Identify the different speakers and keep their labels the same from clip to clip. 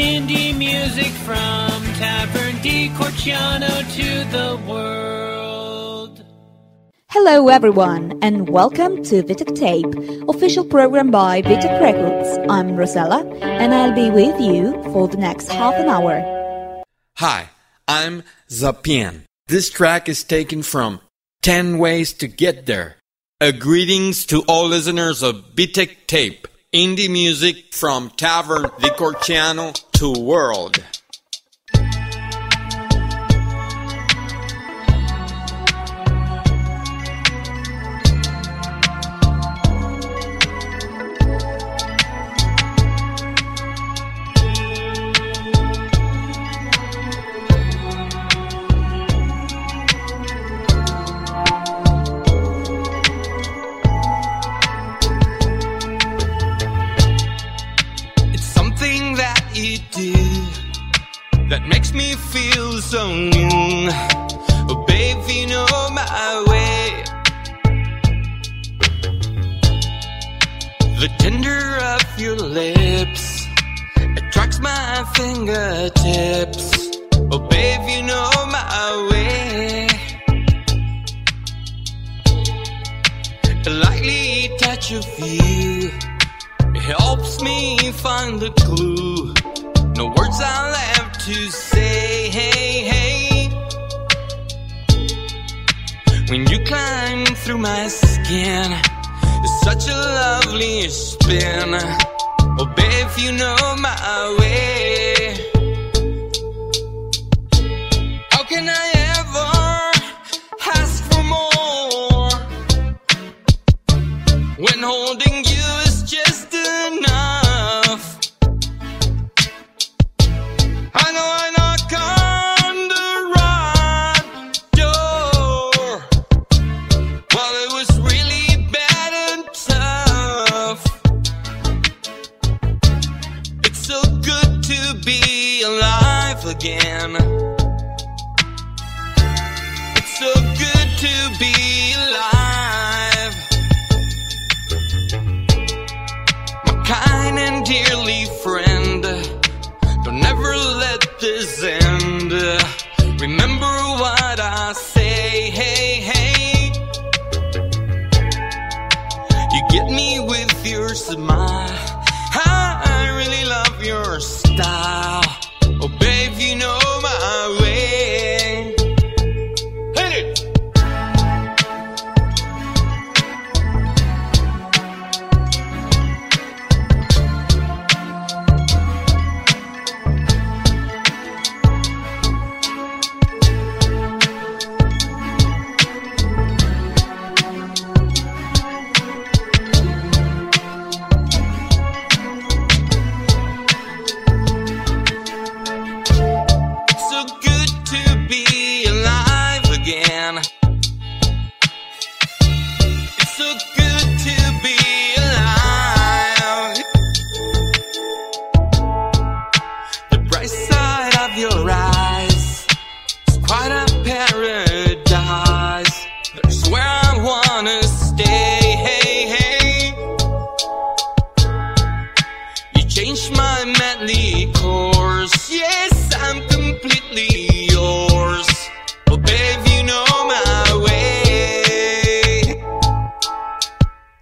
Speaker 1: indie music from Tavern di Corciano to the world.
Speaker 2: Hello, everyone, and welcome to Vitic Tape, official program by Vitic Records. I'm Rosella, and I'll be with you for the next half an hour.
Speaker 3: Hi, I'm Zapian. This track is taken from 10 Ways to Get There. A greetings to all listeners of Bitech Tape, indie music from Tavern di Corciano to world.
Speaker 4: me feel so new.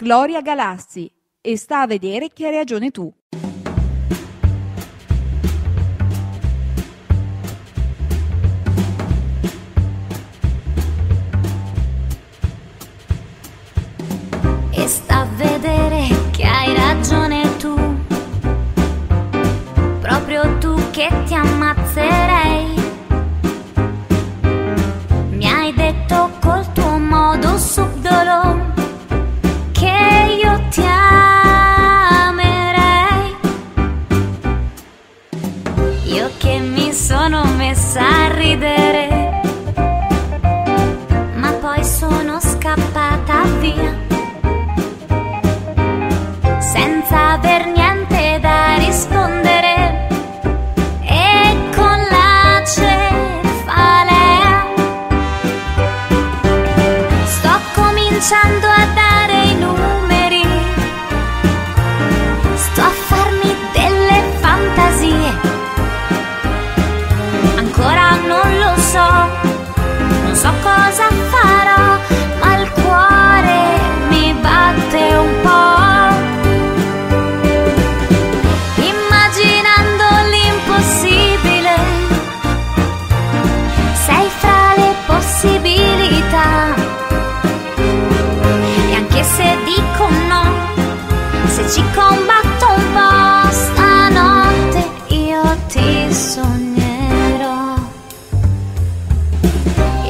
Speaker 2: Gloria Galassi e sta a vedere chi hai ragione tu.
Speaker 5: E sta a vedere che hai ragione tu, proprio tu che ti ammazzerei.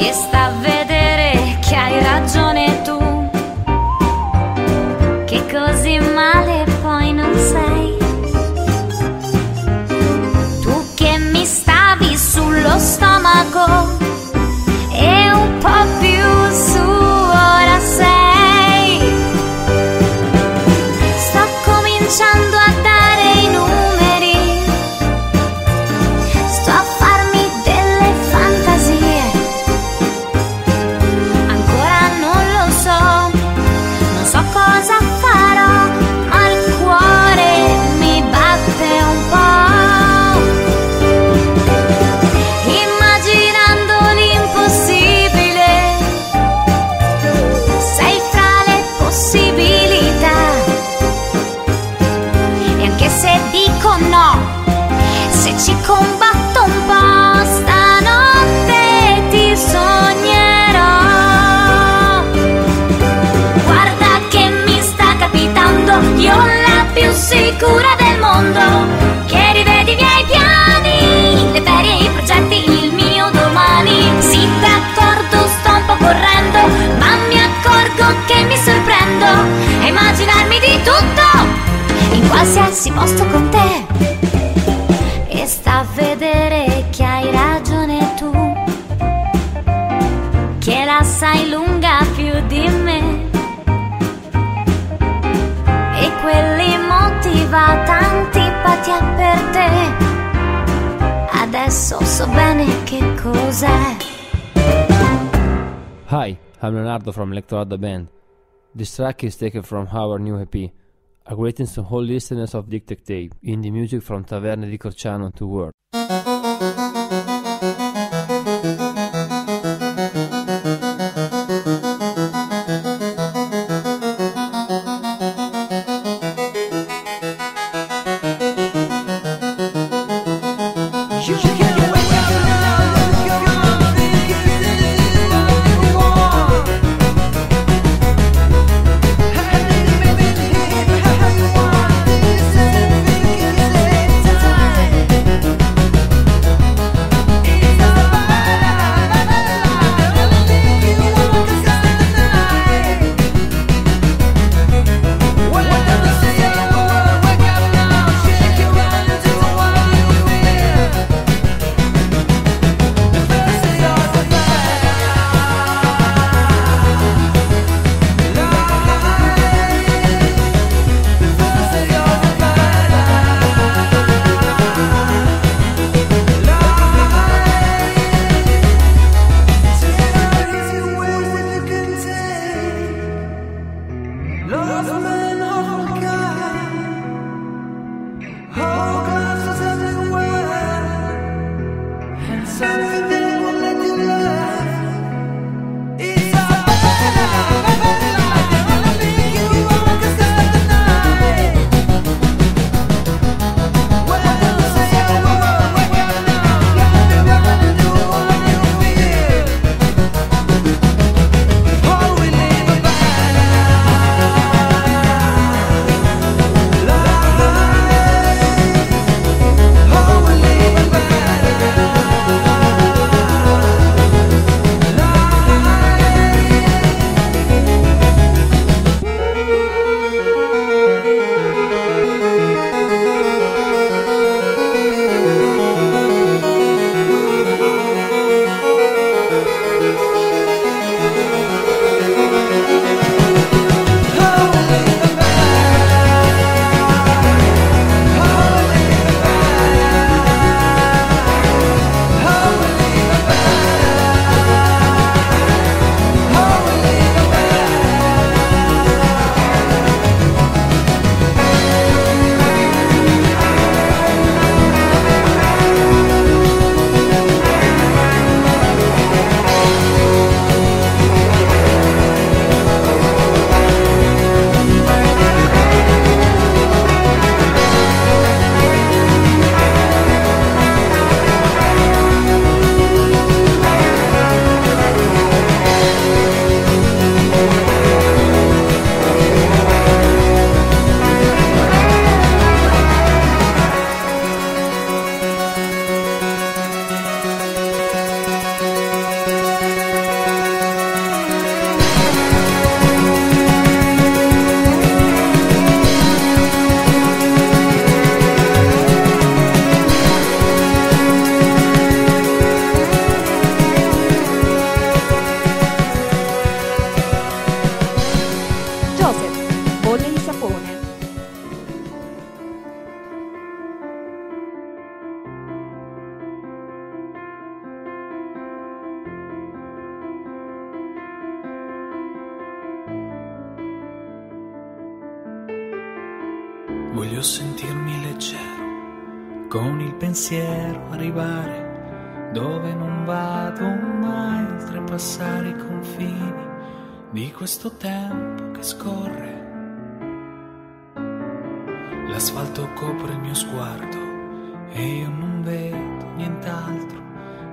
Speaker 5: e sta a vedere che hai ragione tu, che così male poi non sei. Tu che mi stavi sullo stomaco. Ci combatto un po', stanotte ti sognerò. Guarda che mi sta capitando, io la più sicura del mondo. Che rivedi i miei piani, le ferie, i progetti, il mio domani. Sì, d'accordo, sto un po' correndo, ma mi accorgo che mi sorprendo. A immaginarmi di tutto, in qualsiasi posto con te. Motiva t'antipatia per te adesso so bene che cos'è
Speaker 6: Hi, I'm Leonardo from Electorado Band. This track is taken from our new EP. A greetings to all listeners of Dictac Tape, indie music from Taverne di Corciano to World.
Speaker 7: Voglio sentirmi leggero, con il pensiero arrivare dove non vado mai, oltrepassare i confini di questo tempo che scorre. L'asfalto copre il mio sguardo e io non vedo nient'altro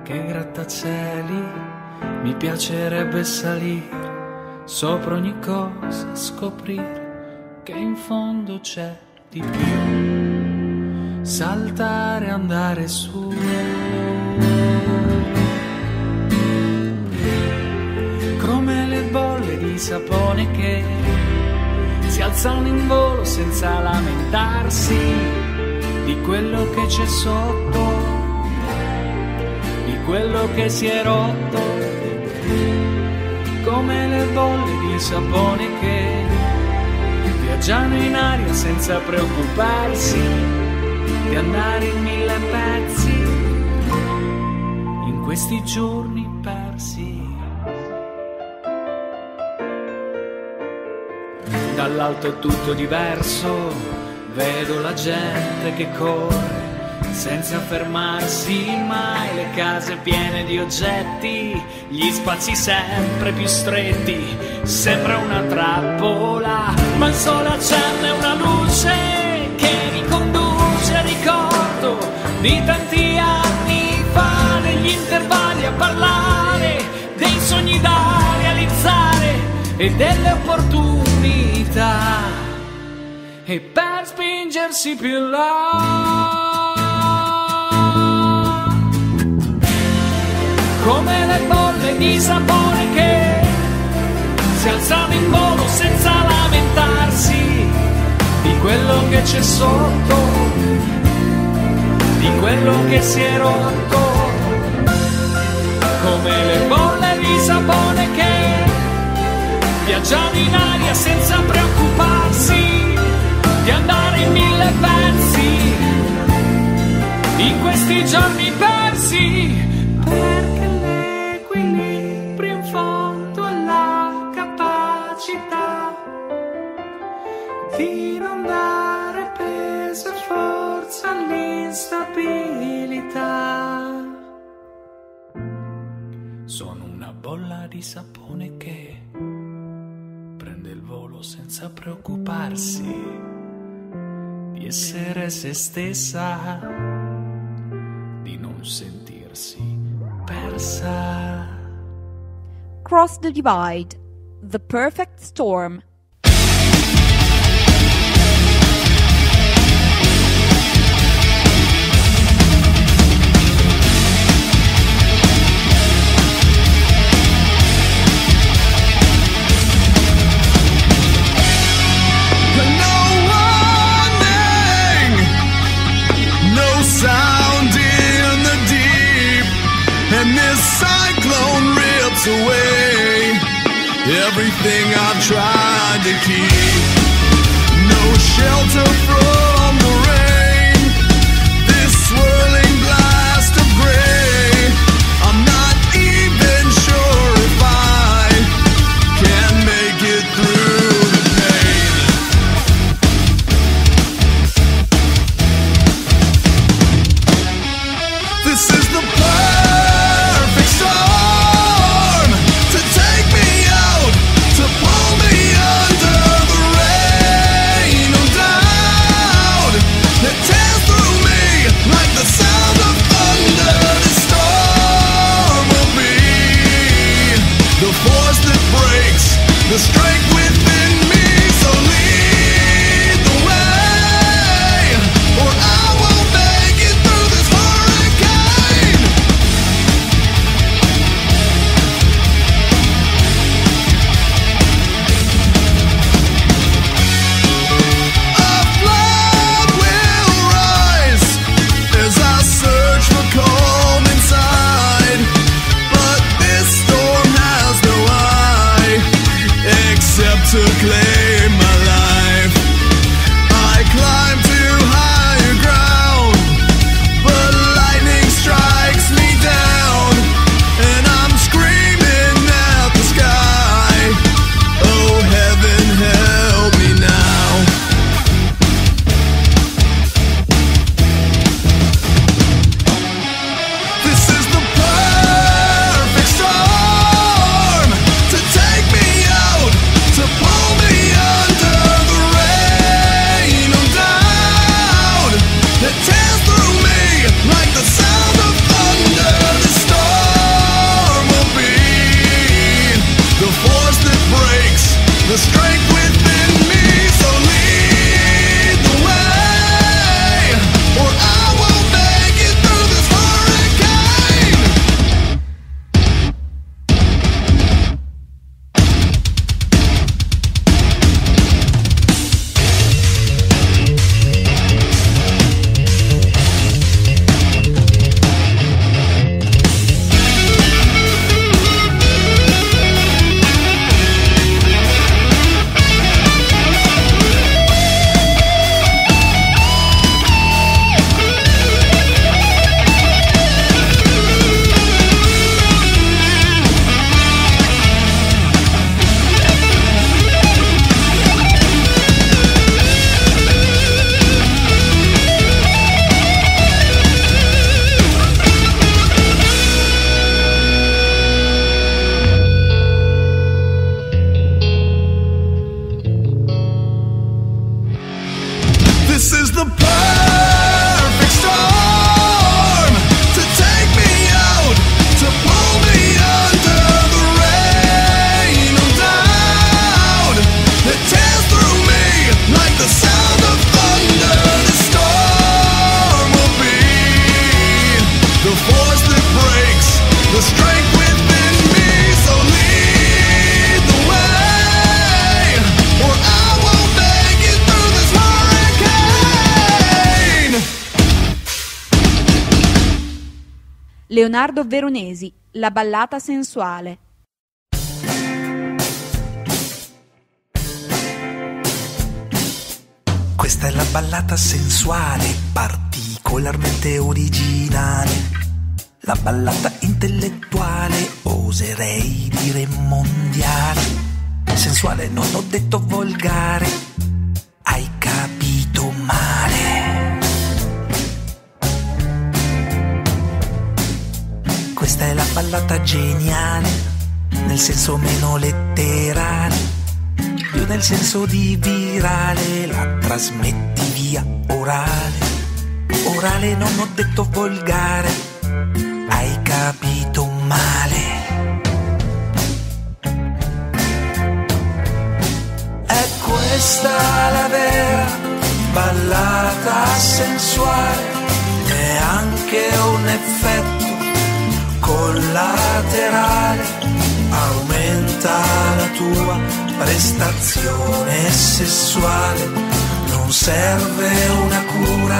Speaker 7: che grattacieli. Mi piacerebbe salire sopra ogni cosa, scoprire che in fondo c'è di più. Saltare, andare su. Come le bolle di sapone che si alzano in volo senza lamentarsi di quello che c'è sotto, di quello che si è rotto, come le bolle di sapone che viaggiano in aria senza preoccuparsi di andare in mille pezzi in questi giorni persi. Dall'alto è tutto diverso, vedo la gente che corre senza fermarsi mai, le case piene di oggetti, gli spazi sempre più stretti, sembra una trappola, ma il sole accende una luce che mi conduce al ricordo di tanti anni fa, negli intervalli a parlare dei sogni da realizzare e delle opportunità e per spingersi più là. Come le bolle di sapone che si alzano in volo senza lamentarsi di quello che c'è sotto, di quello che si è rotto. Come le bolle di sapone che viaggiano in aria senza preoccuparsi di andare in mille pezzi in questi giorni persi perché bolla di sapone che prende il volo senza preoccuparsi di essere se stessa, di non sentirsi persa.
Speaker 2: Cross the Divide, The Perfect Storm.
Speaker 8: Away everything I've tried to keep. No shelter from took leave.
Speaker 2: Leonardo Veronesi, La ballata sensuale.
Speaker 9: Questa è la ballata sensuale, particolarmente originale. La ballata intellettuale, oserei dire mondiale. Sensuale, non ho detto volgare. Questa è la ballata geniale, nel senso meno letterale più nel senso di virale, la trasmetti via orale. Orale non ho detto volgare, hai capito male. È questa la vera ballata sensuale, neanche un effetto collaterale aumenta la tua prestazione sessuale, non serve una cura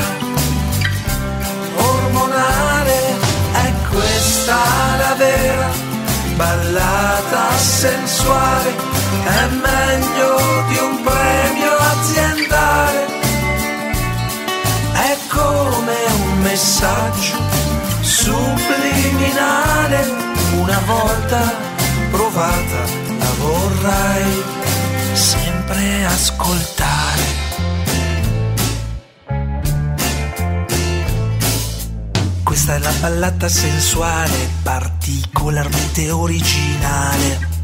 Speaker 9: ormonale, è questa la vera ballata sensuale, volta provata la vorrai sempre ascoltare. Questa è la ballata sensuale, particolarmente originale.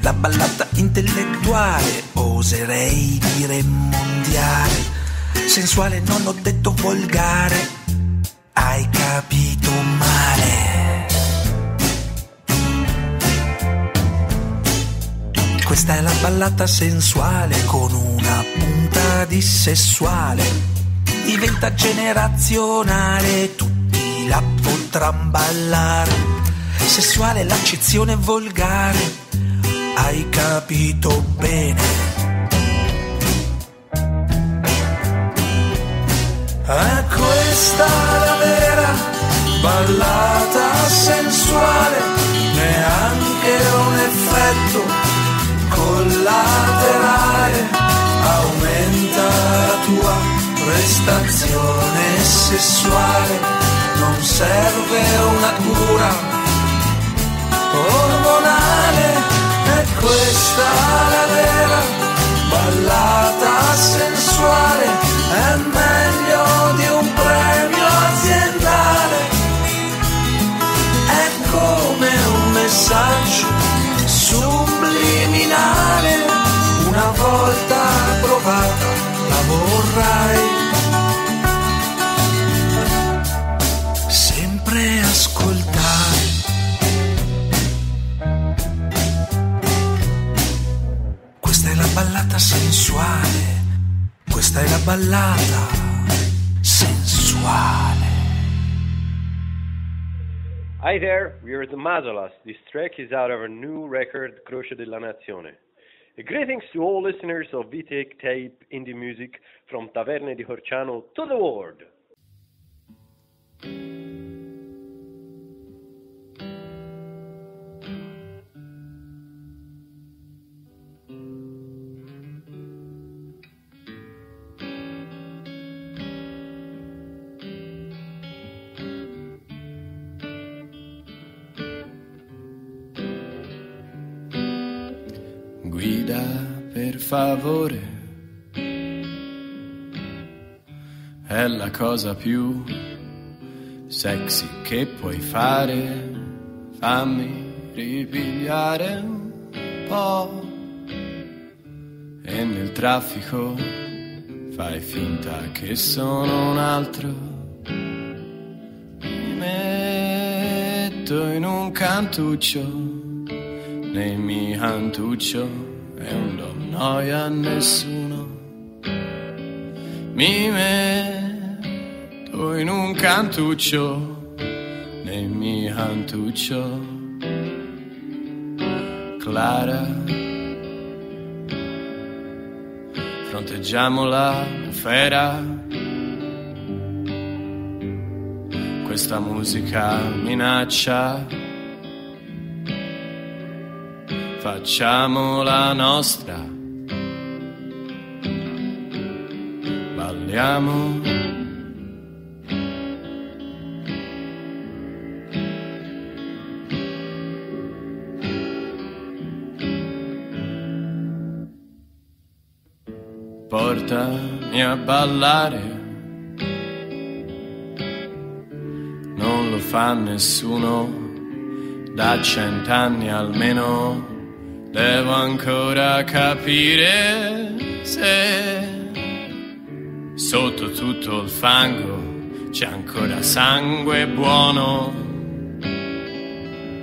Speaker 9: La ballata intellettuale, oserei dire mondiale. Sensuale non ho detto volgare, hai capito male. Questa è la ballata sensuale con una punta di sessuale. Diventa generazionale, tutti la potranno ballare. Sessuale l'accezione volgare, hai capito bene. È questa la vera ballata sensuale, neanche un effetto collaterale aumenta la tua prestazione sessuale, non serve una cura ormonale, è questa la vera ballata sensuale, è meglio di un premio aziendale, è come un messaggio subliminale, una volta provata la vorrai
Speaker 10: Hi there, we are the Mazolas. This track is out of our new record, Croce della Nazione. Greetings to all listeners of VTech Tape Indie Music from Taverne di Horciano to the world.
Speaker 11: Guida per favore, è la cosa più sexy che puoi fare. Fammi ripigliare un po' e nel traffico fai finta che sono un altro. Mi metto in un cantuccio, nei mi cantuccio e non do noia a nessuno. Mi metto in un cantuccio, nei mi cantuccio. Clara, fronteggiamo la fera. Questa musica minaccia. Facciamo la nostra. Balliamo. Portami a ballare. Non lo fa nessuno da cent'anni almeno. Devo ancora capire se sotto tutto il fango c'è ancora sangue buono.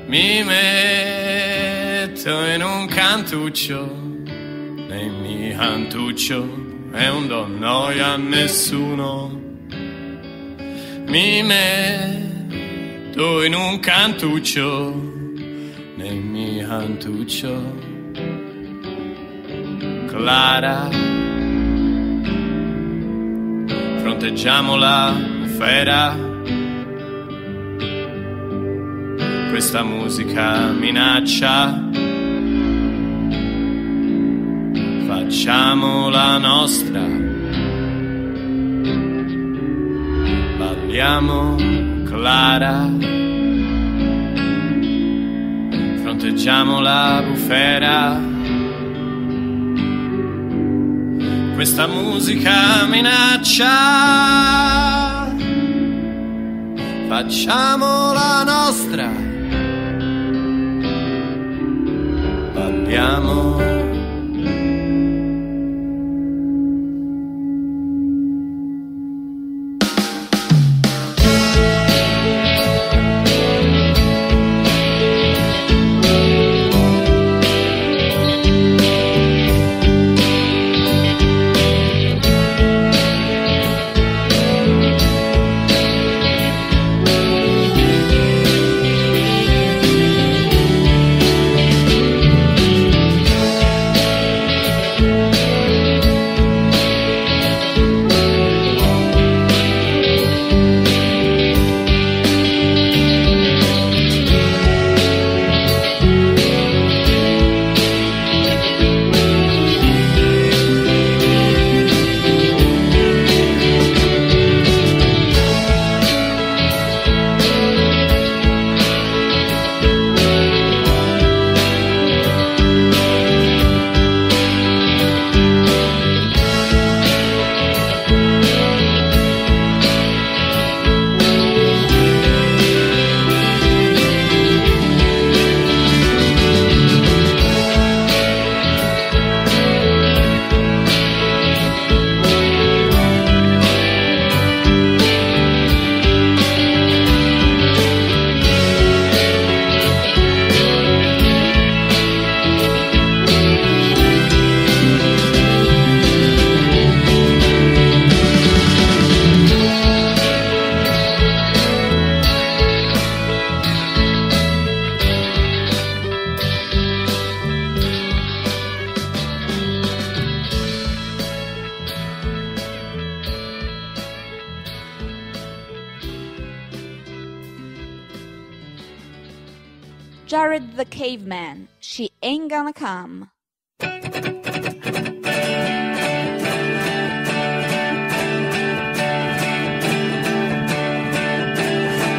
Speaker 11: Mi metto in un cantuccio nei mi cantuccio e non do noia a nessuno. Mi metto in un cantuccio, mi cantuccio. Clara, fronteggiamo la fera. Questa musica minaccia. facciamo la nostra. Balliamo Clara, fronteggiamo la bufera. Questa musica minaccia. Facciamo la nostra. Balliamo.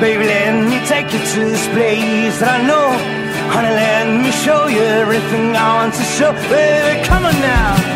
Speaker 12: Baby, let me take you to this place that I know. Honey, let me show you everything I want to show. Baby, come on now.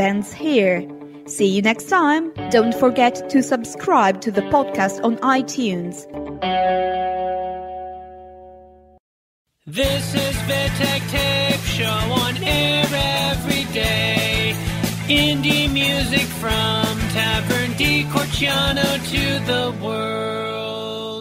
Speaker 2: Ends here. See you next time. Don't forget to subscribe to the podcast on iTunes.
Speaker 7: This is Vitek Tape Show on air every day. Indie music from Tavern di Corciano to the world.